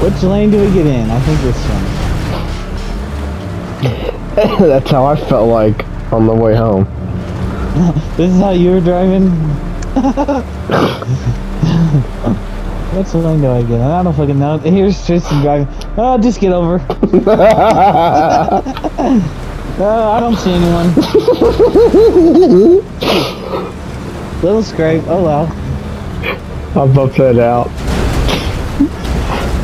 Which lane do we get in? I think this one. That's how I felt like on the way home. This is how you were driving? Which lane do I get in? I don't fucking know. Here's Tristen driving. Oh, just get over. Oh, I don't see anyone. Little scrape. Oh well. I'll bumped that out.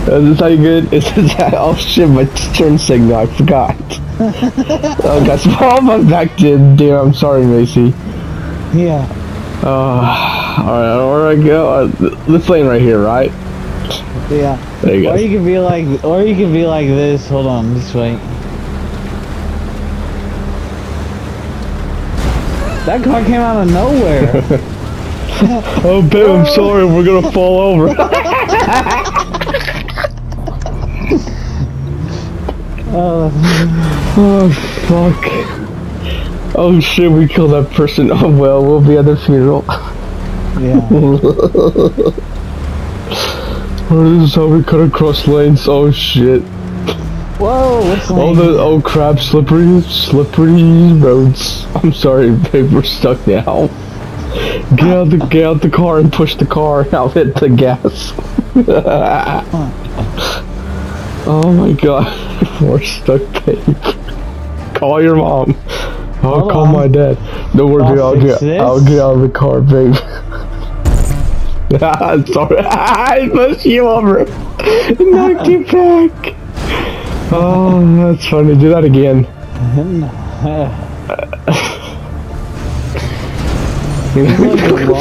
Is this how you good? Is this how, oh shit, my turn signal, I forgot. oh gosh, oh my back did, damn, I'm sorry Macy. Yeah. Uh, alright, where do I go? Uh, this lane right here, right? Yeah. There you go. Or you can be like, or you can be like this. Hold on, this way. That car came out of nowhere. Oh babe, I'm sorry, we're gonna fall over. Oh, oh fuck. Oh shit, we killed that person. Oh well, we'll be at the funeral. yeah. Oh, this is how we cut across lanes. Oh shit. Whoa, what's Oh the oh crap, slippery, slippery roads. I'm sorry, babe, we're stuck now. Get out the get out the car and push the car. I'll hit the gas. oh my god, we're stuck, babe. Call your mom. I'll Hold call on. my dad. Don't worry, I'll I'll get this. I'll get out of the car, babe. Ah, sorry, I pushed you over. Knocked you back. Oh, that's funny. Do that again.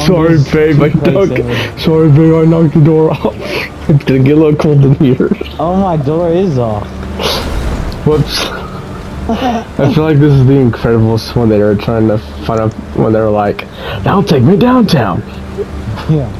sorry, babe. I knocked, sorry, babe. I knocked the door off. It's gonna get a little cold in here. oh, my door is off. Whoops. I feel like this is the Incredibles when they were trying to find out when they were like, "Now take me downtown." Yeah.